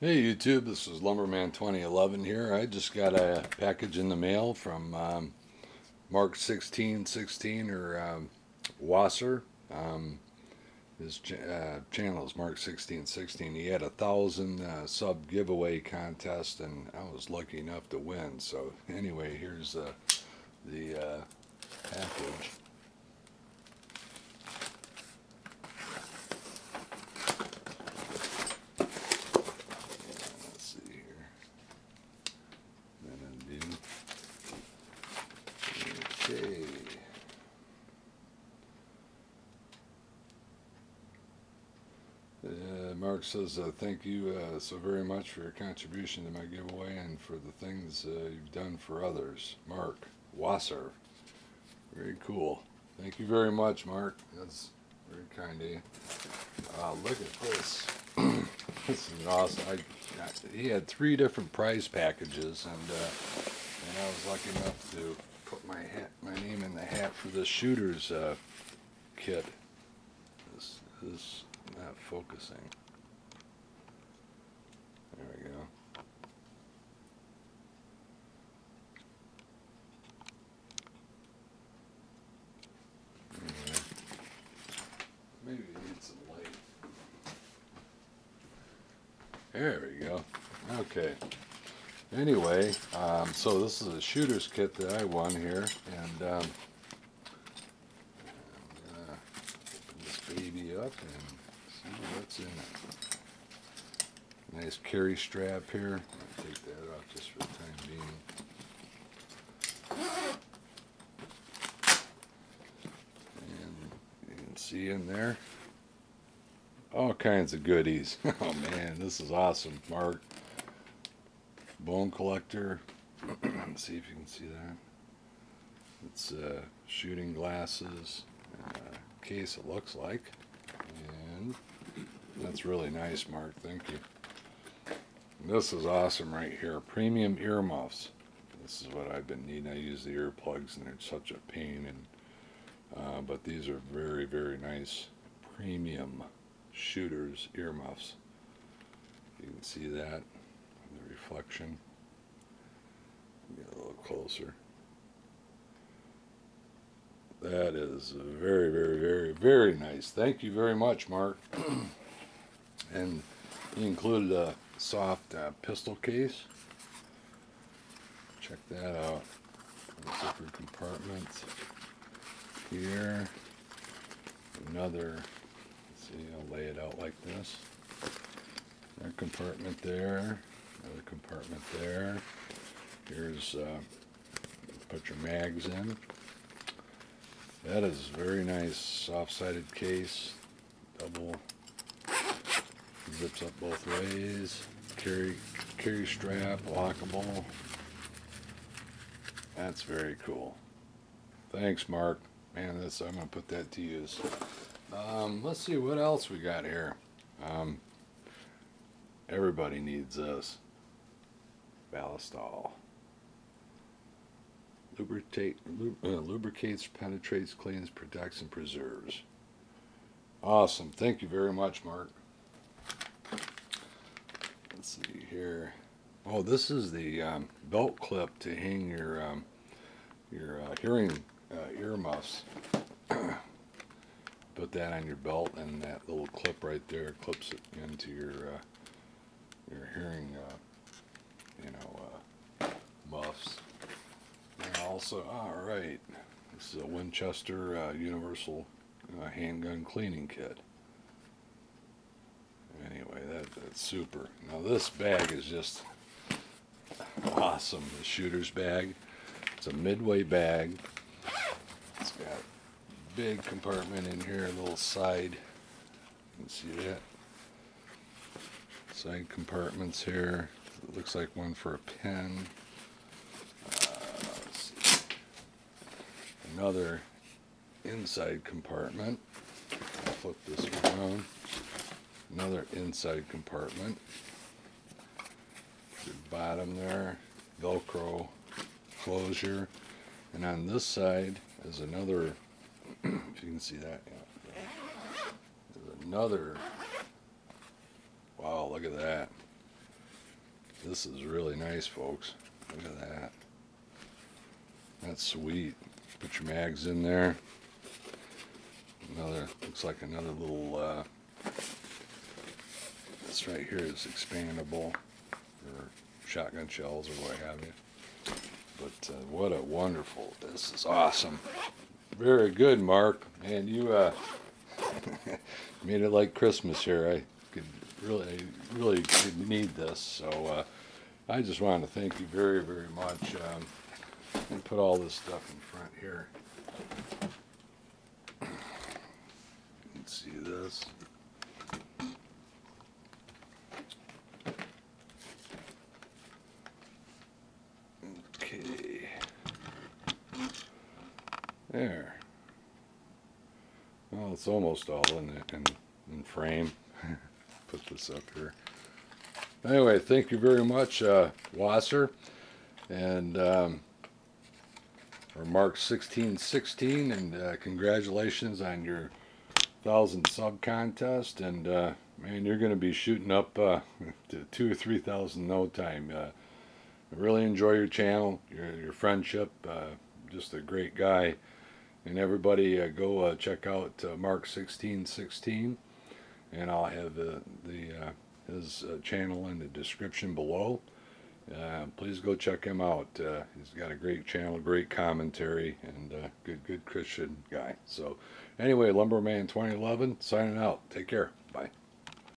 Hey YouTube, this is Lumberman 2011 here. I just got a package in the mail from um, Mark 1616 or um, Wasr. Um, his ch uh, channel is Mark 1616. He had a thousand uh, sub giveaway contest and I was lucky enough to win. So anyway, here's uh, the uh, package. Okay. Uh, Mark says, uh, thank you uh, so very much for your contribution to my giveaway and for the things uh, you've done for others. Mark Wasr. Very cool. Thank you very much, Mark. That's very kind of you. Uh, look at this. this is awesome. I, I, he had three different prize packages, and, uh, and I was lucky enough to put my hat, my name in the hat for the shooter's uh, kit. This is not focusing. There we go. Anyway, maybe we need some light. There we go. Okay. Anyway, um, so this is a shooter's kit that I won here, and um, I'm open this baby up and see what's in it. Nice carry strap here. I'll take that off just for the time being. And you can see in there all kinds of goodies. Oh man, this is awesome, Mark bone collector. Let's see if you can see that. It's uh, shooting glasses uh, case it looks like. And that's really nice, Mark. Thank you. this is awesome right here. Premium earmuffs. This is what I've been needing. I use the earplugs and they're such a pain. And uh, But these are very, very nice premium shooters earmuffs. You can see that in the reflection. Get a little closer. That is very, very, very, very nice. Thank you very much, Mark. and he included a soft uh, pistol case. Check that out. Zipper compartment here. Another, it out like this. That compartment there. Another compartment there. Here's, uh, put your mags in. That is very nice soft-sided case. Double zips up both ways. Carry carry strap, lockable. That's very cool. Thanks, Mark. Man, this I'm gonna put that to use. Um, let's see what else we got here. Um, everybody needs this. Ballistol. Lubricate, lub, uh, lubricates, penetrates, cleans, protects, and preserves. Awesome. Thank you very much, Mark. Let's see here. Oh, this is the um, belt clip to hang your um, your uh, hearing uh, earmuffs. Put that on your belt, and that little clip right there clips it into your uh, your hearing uh, you know, uh, muffs. And also, all right, this is a Winchester uh, Universal uh, handgun cleaning kit. Anyway, that, that's super. Now this bag is just awesome. The shooter's bag. It's a midway bag. It's got big compartment in here, a little side. You can see that. Side compartments here. It looks like one for a pen. Uh, Another inside compartment. I'll flip this around. Another inside compartment. The bottom there, Velcro closure. And on this side is another, if you can see that, yeah. There's another, wow, look at that This is really nice, folks. Look at that. That's sweet. Put your mags in there. Another, looks like another little, uh, this right here is expandable for shotgun shells or what have you. But uh, what a wonderful, this is awesome. Very good, Mark. And you uh, made it like Christmas here. I could really, really need this. So uh, I just wanted to thank you very, very much. Um, and put all this stuff in front here. Let's see this. Okay. There. Well, it's almost all in the, in, in frame. Put this up here. Anyway, thank you very much, uh, Wasr, and um, or Mark sixteen sixteen, and uh, congratulations on your thousand sub contest. And uh, man, you're going to be shooting up uh, to two or three thousand no time. Uh, I really enjoy your channel, your your friendship. Uh, just a great guy. And everybody, uh, go uh, check out uh, Mark sixteen sixteen, and I'll have the the uh, his uh, channel in the description below. Uh, please go check him out. He's got a great channel, great commentary, and good good Christian guy. So, anyway, Lumberman 2011 signing out. Take care. Bye.